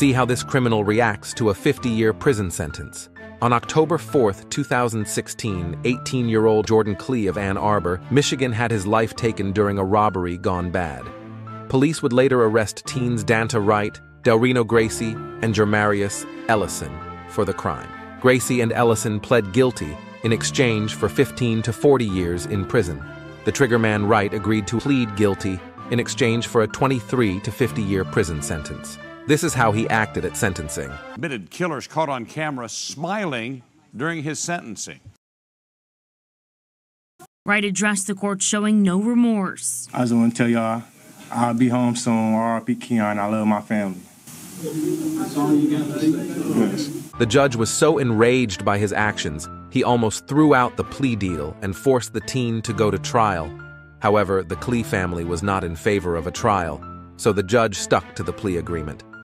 See how this criminal reacts to a 50-year prison sentence. On October 4, 2016, 18-year-old Jordan Klee of Ann Arbor, Michigan had his life taken during a robbery gone bad. Police would later arrest teens Danta Wright, Delreno Gracie, and Jermarius Ellison for the crime. Gracie and Ellison pled guilty in exchange for 15 to 40 years in prison. The triggerman Wright agreed to plead guilty in exchange for a 23 to 50 year prison sentence. This is how he acted at sentencing. Admitted killers caught on camera smiling during his sentencing. Wright addressed the court showing no remorse. I just want to tell y'all, I'll be home soon. R.I.P. Keon. I love my family. The judge was so enraged by his actions, he almost threw out the plea deal and forced the teen to go to trial. However, the Klee family was not in favor of a trial, so the judge stuck to the plea agreement.